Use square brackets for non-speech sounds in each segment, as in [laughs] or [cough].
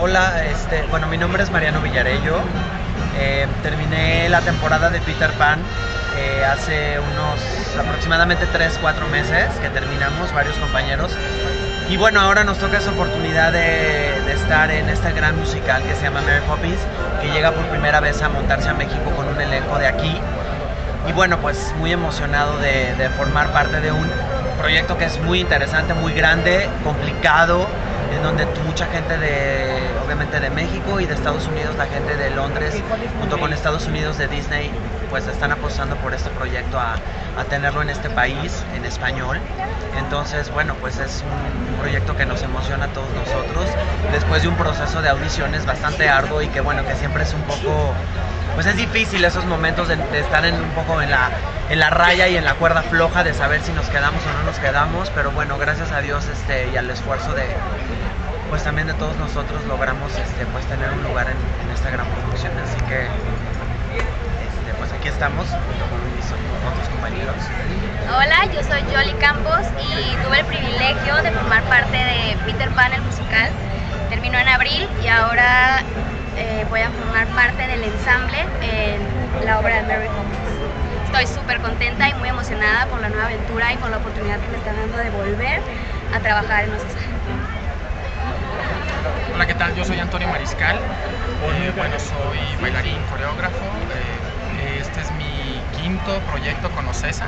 Hola, este, bueno, mi nombre es Mariano Villarello. Eh, terminé la temporada de Peter Pan eh, hace unos aproximadamente 3-4 meses que terminamos, varios compañeros. Y bueno, ahora nos toca esa oportunidad de, estar en este gran musical que se llama Mary Poppins, que llega por primera vez a montarse a México con un elenco de aquí. Y bueno, pues muy emocionado de formar parte de un proyecto que es muy interesante, muy grande, complicado, en donde mucha gente de, obviamente de México y de Estados Unidos, la gente de Londres, junto con Estados Unidos de Disney, pues están apostando por este proyecto a, a tenerlo en este país, en español. Entonces, bueno, pues es un, proyecto que nos emociona a todos nosotros, después de un proceso de audiciones bastante arduo y que bueno, que siempre es un poco, pues es difícil esos momentos de, de estar en un poco en la, en la raya y en la cuerda floja de saber si nos quedamos o no nos quedamos, pero bueno, gracias a Dios este, y al esfuerzo de, pues también de todos nosotros logramos este, pues tener un lugar en, esta gran producción, así que este, pues aquí estamos junto con mis otros compañeros. Hola, yo soy Jolly Campos y tuve el privilegio de formar parte de Peter Pan el musical. Terminó en abril y ahora eh, voy a formar parte del ensamble en la obra de Mary Poppins. Estoy súper contenta y muy emocionada por la nueva aventura y por la oportunidad que me están dando de volver a trabajar en nuestros Hola, ¿qué tal? Yo soy Antonio Mariscal. Eh, bueno, soy bailarín, coreógrafo. Eh, este es mi quinto proyecto con Ocesa.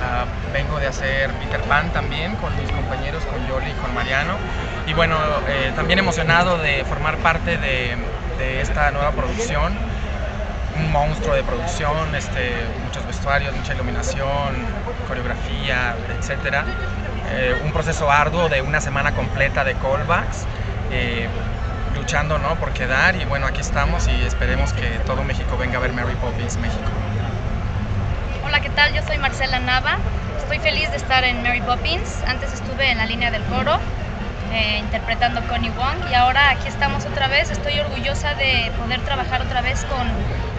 Uh, vengo de hacer Peter Pan también con mis compañeros, con Yoli y con Mariano. Y bueno, eh, también emocionado de formar parte de, de, esta nueva producción. Un monstruo de producción, este, muchos vestuarios, mucha iluminación, coreografía, etc. Eh, un proceso arduo de una semana completa de callbacks. Eh, luchando ¿no? por quedar y bueno, aquí estamos y esperemos que todo México venga a ver Mary Poppins México. Hola, ¿qué tal? Yo soy Marcela Nava. Estoy feliz de estar en Mary Poppins. Antes estuve en la línea del coro eh, interpretando Connie Wong y ahora aquí estamos otra vez. Estoy orgullosa de poder trabajar otra vez con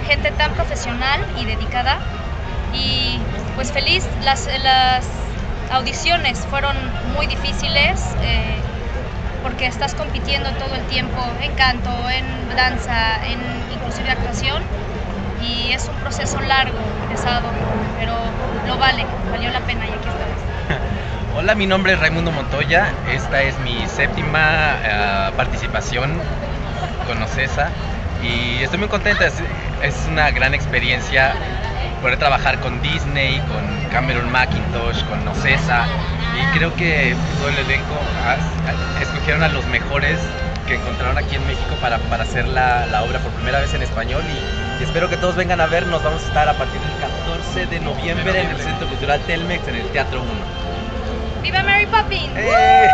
gente tan profesional y dedicada y pues feliz. Las, las audiciones fueron muy difíciles. Eh, porque estás compitiendo todo el tiempo en canto, en danza, en inclusive actuación y es un proceso largo, pesado, pero lo vale, valió la pena y aquí estamos. [laughs] Hola, mi nombre es Raimundo Montoya, esta es mi séptima uh, participación con Ocesa y estoy muy contenta, es, es una gran experiencia poder trabajar con Disney, con Cameron McIntosh, con Ocesa y creo que todo el elenco escogieron a los mejores que encontraron aquí en México para, para hacer la, la, obra por primera vez en español y, y, espero que todos vengan a vernos. Vamos a estar a partir del 14 de noviembre, de noviembre. en el Centro Cultural Telmex, en el Teatro 1. ¡Viva Mary Poppins! ¡Eh!